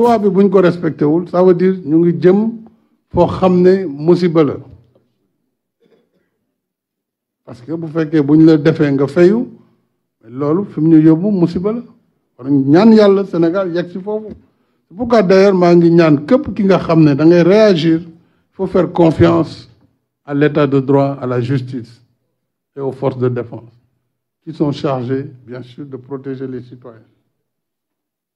loi bi buñ ko respecté wul ça veut dire ñu ngi jëm foo xam ne musiba la parce que bu fekkee bu ñu la defee nga fayu loolu fi mu ñu yóbbu musiba la war ñaan yàlla Sénégal yegg si foofu c'est pourquoi d'ailleurs maa ngi ñaan képp ki nga xam ne da ngay réagir il faut faire confiance à l'état de droit à la justice et aux forces de défense qui sont chargées bien sûr de protéger les citoyens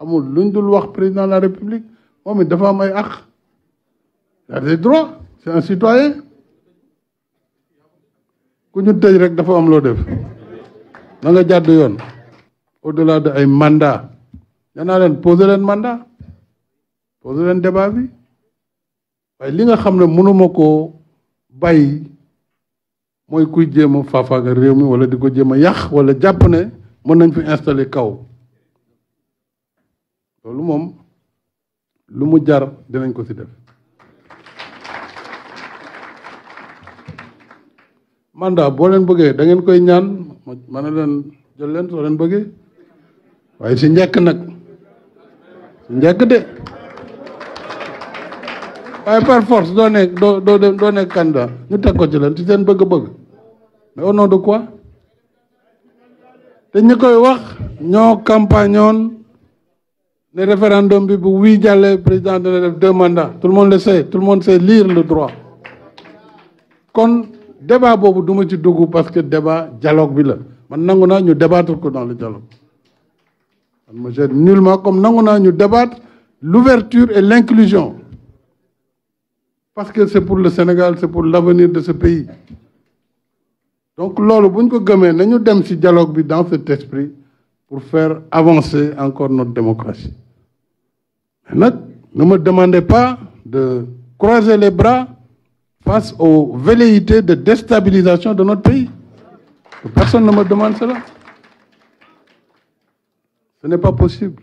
amul luñ dul wax président de la république moom it dafa am ay àq y a des droits c'est un citoyen ku ñu tëj rek dafa am loo def na nga jàdd yoon au delà de ay mandat nee naa leen poser leen mandat poser leen débat bi waaye li nga xam ne mënuma koo bàyyi mooy kuy jéem a faafaaga réew mi wala di ko jéem a yàq wala jàpp ne mën nañ fi installé kaw loolu moom lu mu jar dinañ ko si def mandat boo leen bëggee da ngeen koy ñaan ma ne leen jël leen soo leen bëggee waaye si njëkk nag si njëkk de waaye par force doo nekk doo doo doo nekk candidat ñu teg ko ci leen ci seen bëgg-bëgg mais au nom de quoi te ñi koy wax ñoo campagnoon le référendum bi bu oui jàllee président dana def deux mandats tout le monde le sait tout le monde sait lire le droit kon débat boobu duma ci dugg parce que débat dialogue bi la man nangu naa ñu débattre ko dans le dialogue man ma je nullement comme nangu naa ñu débattre l'ouverture et l'inclusion parce que c'est pour le Sénégal c'est pour l'avenir de ce pays donc lolu buñ ko gëmee nañu dem dialogue bi dans cet esprit pour faire avancer encore notre démocratie ne me demandez pas de croiser les bras face aux velléités de déstabilisation de notre pays. Personne ne me demande cela. Ce n'est pas possible.